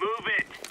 Move it.